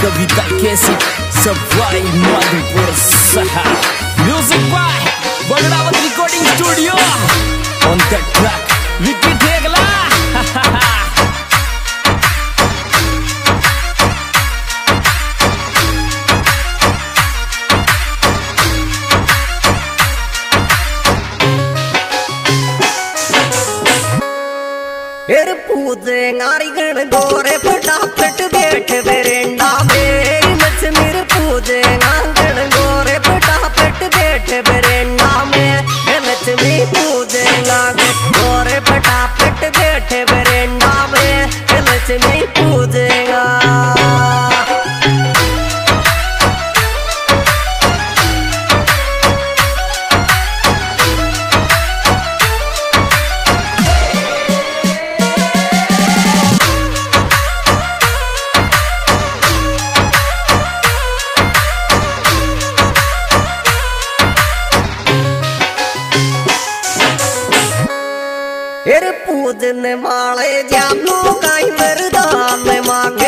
कविता कैसी Sawai Madhopur music by Bagdawat recording studio on the track Vicky Thegla एर पूते नारी फिर पूजने वाले जानू का वरदान मांग.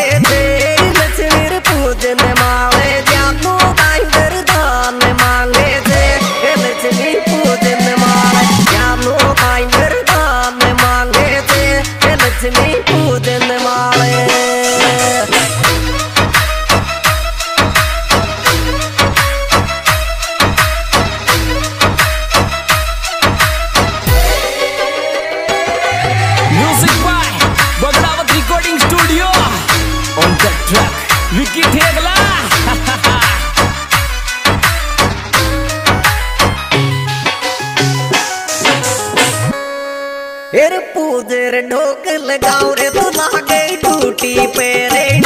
विक्की ठेगला। एर पूजर ढोक लगाओ रे तू लागे टूटी पेरे।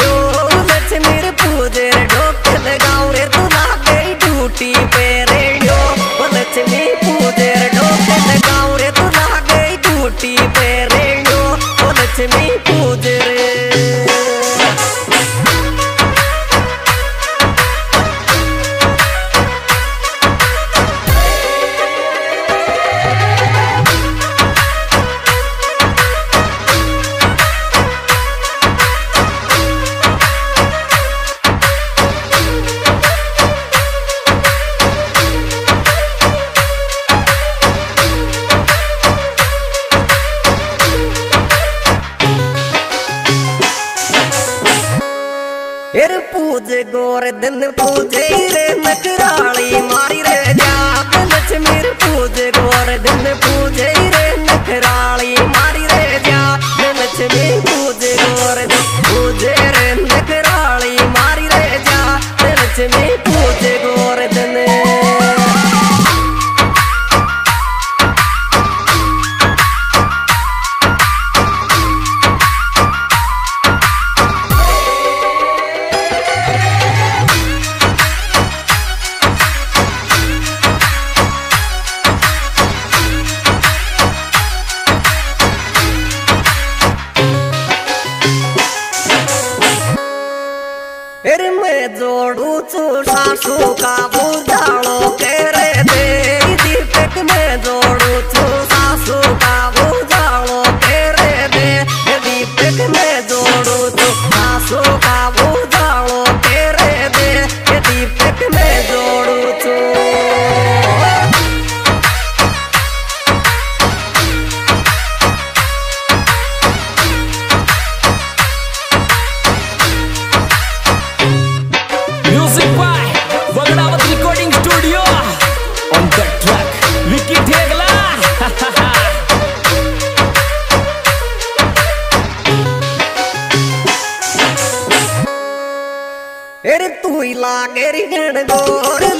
ഗോറെ മറ്റൊരാളെ മാറി രാജാ. কাপুর শাশু কাপুর দাঁড়ো। ਕੇ ਰਿਗਣ ਗੋੜ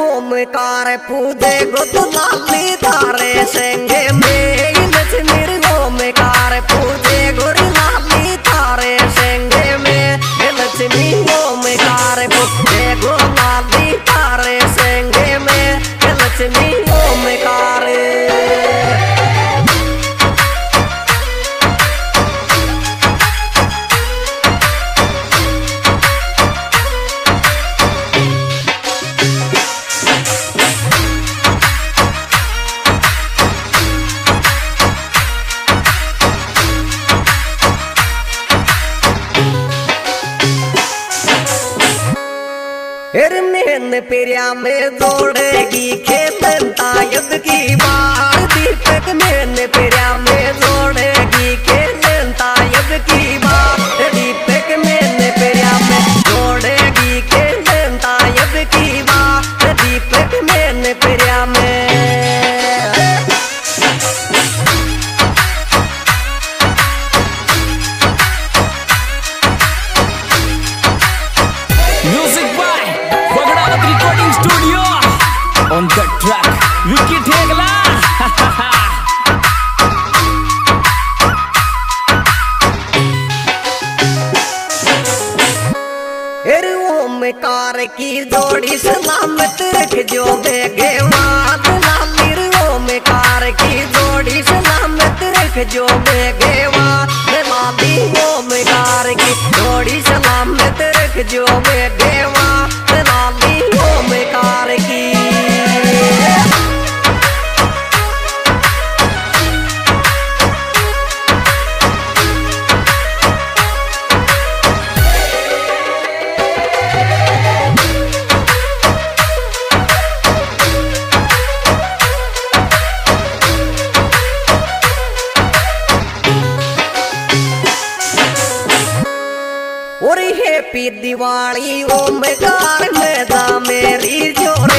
ओमकार पूजे गो तो लाली तारे संगे। में लक्ष्मी ओमकार पूजे गुरु लाली तारे संगे। में लक्ष्मी ओमकार पूजे गुरु लाली फिर मैंने पेरिया में दौड़ेगी खेत की बात। दीपक मेहन पेरिया में On the track, Vicky Thegla. Omkar की जोड़ी सलामत रख जो बेगे वाद लालिर ओमकार की जोड़ी सलामत रख जो बेगे वाद लाली ओमकार की जोड़ी सलामत रख जो बेगे हैप्पी दिवाली ओमकार मैदा मेरी जोरे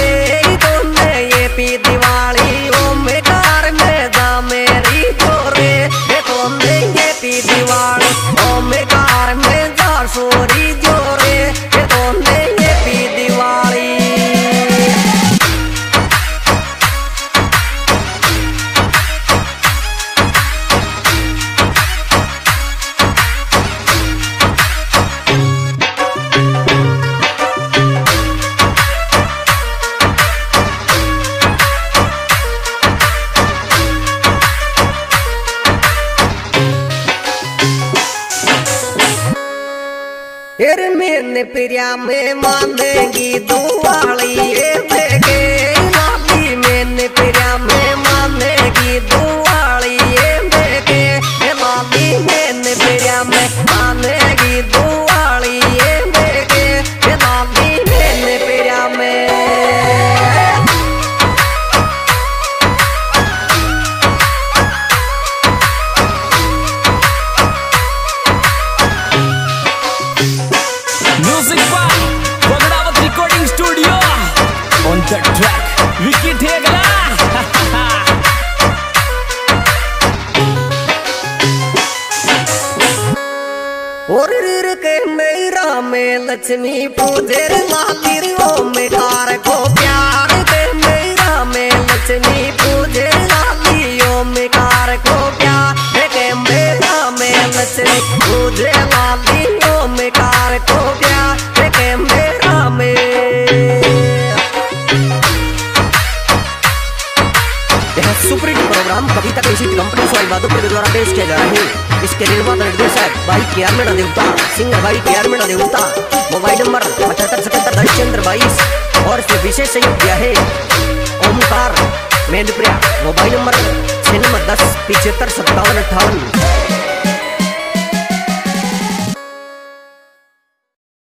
प्रिया में मानेगी लक्ष्मी पूजे रो में कार को प्यार के मेरा में लक्ष्मी पूजे लाली ओ में कार को प्यार के मेरा में लक्ष्मी पूजे लाली ओ में कार को प्यार के मेरा में। यह सुपरहिट प्रोग्राम कविता कृषि कंपनी सवाई माधोपुर के द्वारा पेश किया जा रहा है। इसके निर्माता निर्देशक भाई के आर मेरा देवता सिंगर भाई के आर मेरा देवता मोबाइल नंबर पचहत्तर सतहत्तर हरिश्चंद्र बाईस और से विशेष सहयोग दिया है ओमकार मेदप्रिया मोबाइल नंबर छः नंबर दस पिछहत्तर सत्तावन अट्ठावन